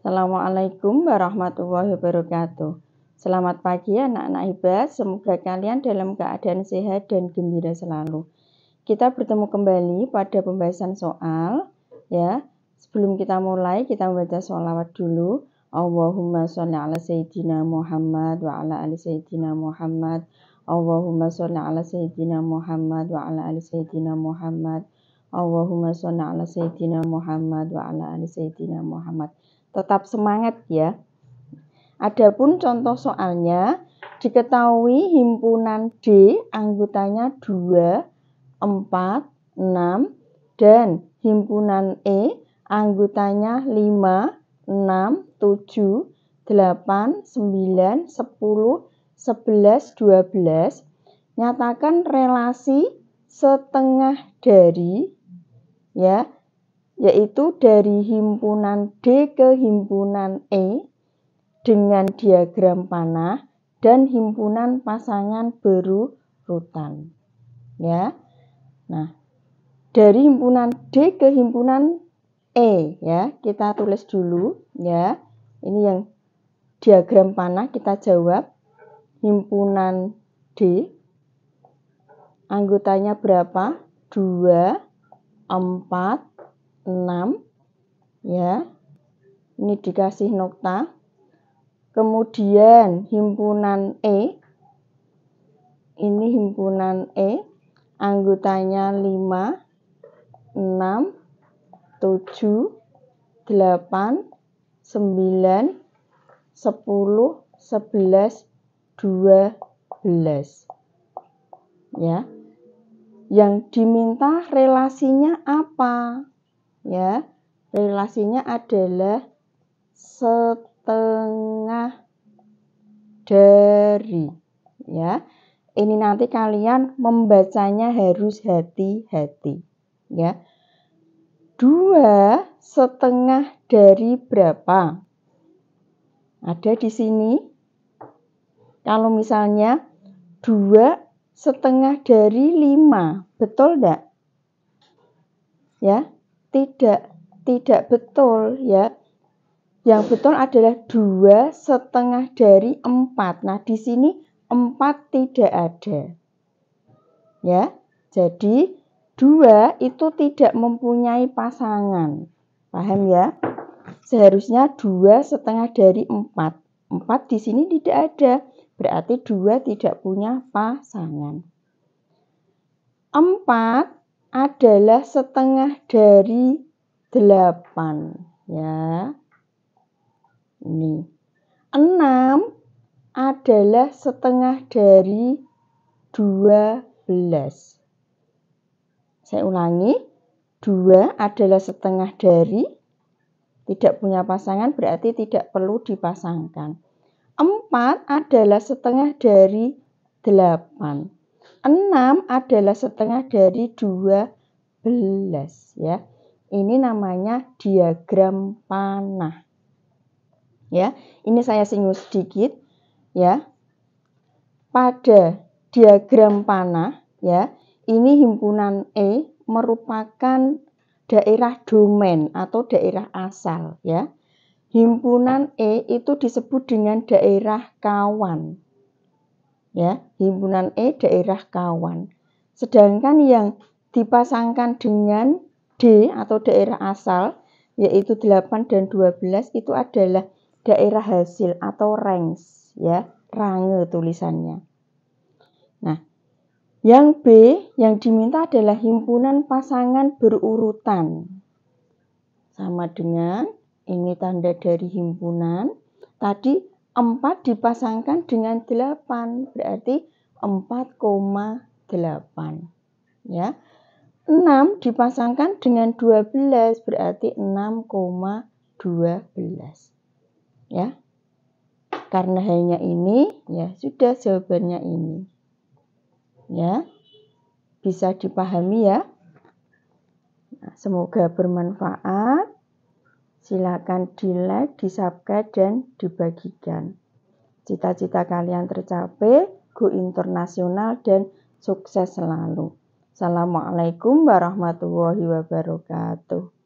Assalamualaikum warahmatullahi wabarakatuh. Selamat pagi anak-anak hebat, semoga kalian dalam keadaan sehat dan gembira selalu. Kita bertemu kembali pada pembahasan soal ya. Sebelum kita mulai, kita membaca sholawat dulu. Allahumma sholli ala sayyidina Muhammad wa ala ali sayyidina Muhammad. Allahumma sholli ala sayyidina Muhammad wa ala ali sayyidina Muhammad. Allahumma sholli ala sayyidina Muhammad wa ala ali sayyidina Muhammad. Tetap semangat ya. Adapun contoh soalnya diketahui himpunan D anggotanya 2, 4, 6 dan himpunan E anggotanya 5, 6, 7, 8, 9, 10, 11, 12. Nyatakan relasi setengah dari ya yaitu dari himpunan D ke himpunan E dengan diagram panah dan himpunan pasangan berurutan. Ya. Nah, dari himpunan D ke himpunan E ya, kita tulis dulu ya. Ini yang diagram panah kita jawab. Himpunan D anggotanya berapa? 2 4, 6 ya. Ini dikasih nokta. Kemudian himpunan E ini himpunan E anggotanya 5 6 7 8 9 10 11 12 ya yang diminta relasinya apa? Ya, relasinya adalah setengah dari ya. Ini nanti kalian membacanya harus hati-hati ya. Dua setengah dari berapa? Ada di sini. Kalau misalnya dua setengah dari lima. Betul tidak? Ya, tidak, tidak betul ya. Yang betul adalah dua setengah dari empat. Nah, di sini empat tidak ada. Ya, jadi dua itu tidak mempunyai pasangan. Paham ya? Seharusnya dua setengah dari empat. Empat di sini tidak ada. Berarti dua tidak punya pasangan. Empat adalah setengah dari delapan. Ya. Ini. Enam adalah setengah dari dua belas. Saya ulangi. Dua adalah setengah dari tidak punya pasangan berarti tidak perlu dipasangkan. 4 adalah setengah dari 8. 6 adalah setengah dari 12 ya. Ini namanya diagram panah. Ya, ini saya singgung sedikit ya. Pada diagram panah ya, ini himpunan E merupakan daerah domain atau daerah asal ya. Himpunan E itu disebut dengan daerah kawan. Ya, himpunan E daerah kawan. Sedangkan yang dipasangkan dengan D atau daerah asal yaitu 8 dan 12 itu adalah daerah hasil atau range ya, range tulisannya. Nah, yang B yang diminta adalah himpunan pasangan berurutan. Sama dengan ini tanda dari himpunan. Tadi 4 dipasangkan dengan 8, berarti 4,8. Ya. 6 dipasangkan dengan 12, berarti 6,12. Ya. Karena hanya ini, ya sudah jawabannya ini. Ya. Bisa dipahami ya. Nah, semoga bermanfaat. Silakan di like, di subscribe, dan dibagikan. Cita-cita kalian tercapai, go internasional, dan sukses selalu. Assalamualaikum warahmatullahi wabarakatuh.